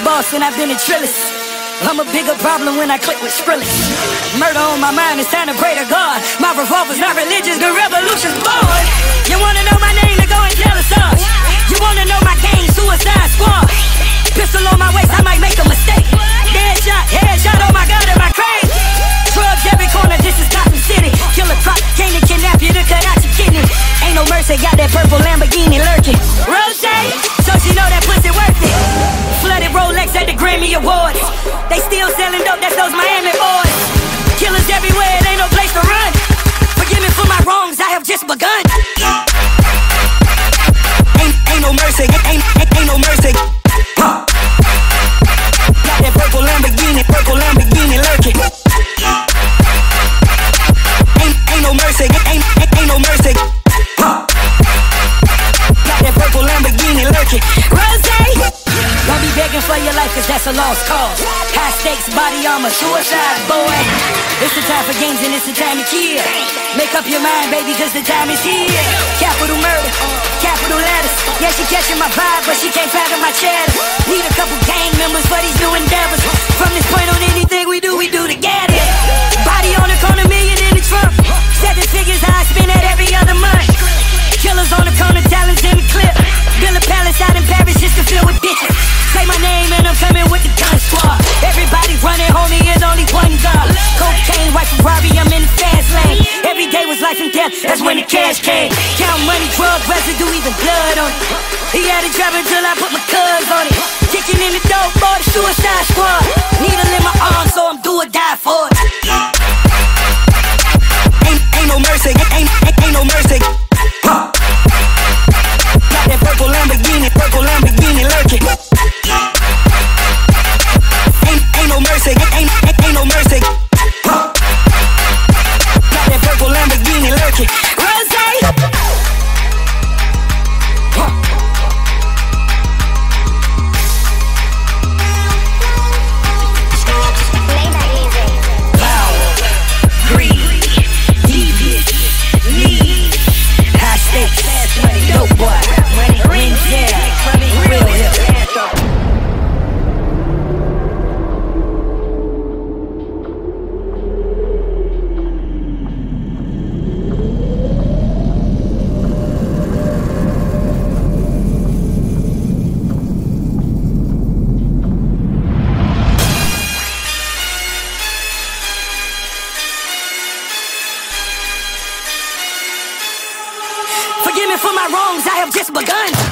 boss and I've been a trillist. I'm a bigger problem when I click with Skrillex. Murder on my mind, it's time to pray to God. My got that purple Lamborghini lurking. Rose, so she know that pussy worth it. Flooded Rolex at the Grammy Awards. A lost cause. High stakes, body armor, suicide, boy. It's the time for games and it's the time to kill. Make up your mind, baby, cause the time is here. Capital murder, capital letters. Yeah, she catching my vibe, but she can't fathom my chatter. Was life and death, that's when the cash came. Count money, drug residue, even blood on it. He had it dropping till I put my cuz on it. Kicking in the dope, boy, the suicide squad. Forgive me for my wrongs, I have just begun.